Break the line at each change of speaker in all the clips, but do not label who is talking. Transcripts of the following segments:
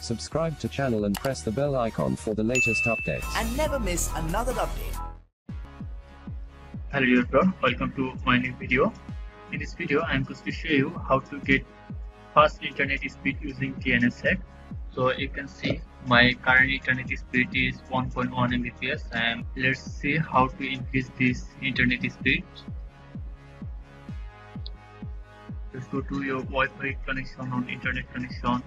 Subscribe to channel and press the bell icon for the latest updates.
and never miss another update.
Hello everyone, welcome to my new video. In this video, I am going to show you how to get fast internet speed using DNSSEC. So you can see my current internet speed is 1.1 Mbps and let's see how to increase this internet speed. Just go to your Wi-Fi connection on internet connection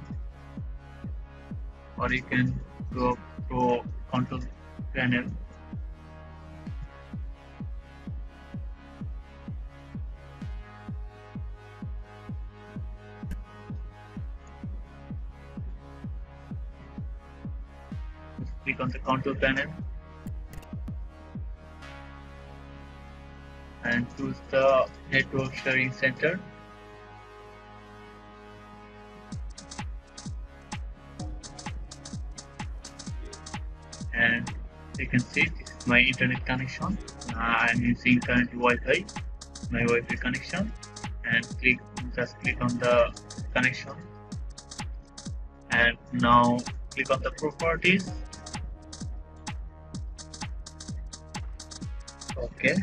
or you can go to control panel. Click on the control panel and choose the network sharing center and you can see this is my internet connection. Uh, I'm using currently Wi-Fi my Wi-Fi connection and click just click on the connection. And now click on the properties. Okay.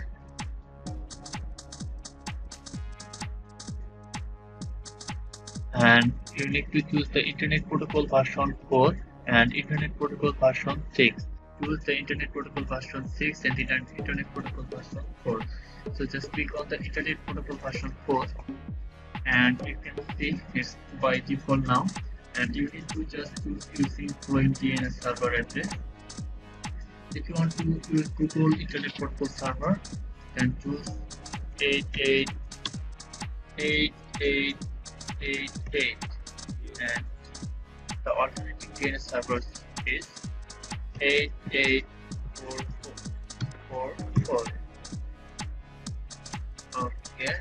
And you need to choose the internet protocol version 4 and internet protocol version 6 choose the internet protocol version 6 and the internet protocol version 4 so just click on the internet protocol version 4 and you can see it's by default now. And you need to just choose using flowing DNS server address. If you want to use Google Internet Protocol server, then choose 888888 and the alternative DNS server is 8844. Okay.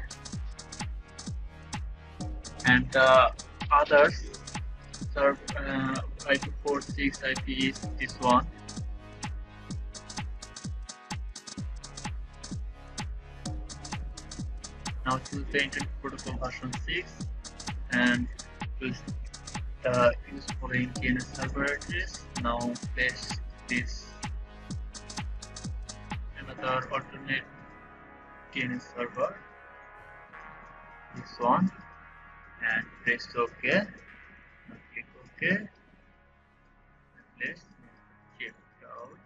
And the others serve uh, IP46 IP is this one now choose the internet protocol version 6 and choose the use following DNS server address now paste this another alternate DNS server this one and press OK now click OK and let's check out.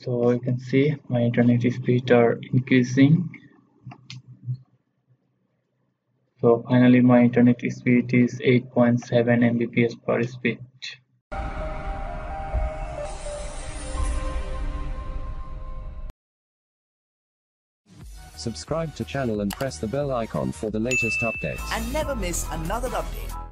So you can see my internet speed are increasing so finally my internet speed is 8.7 mbps per speed
Subscribe to channel and press the bell icon for the latest updates.
and never miss another update.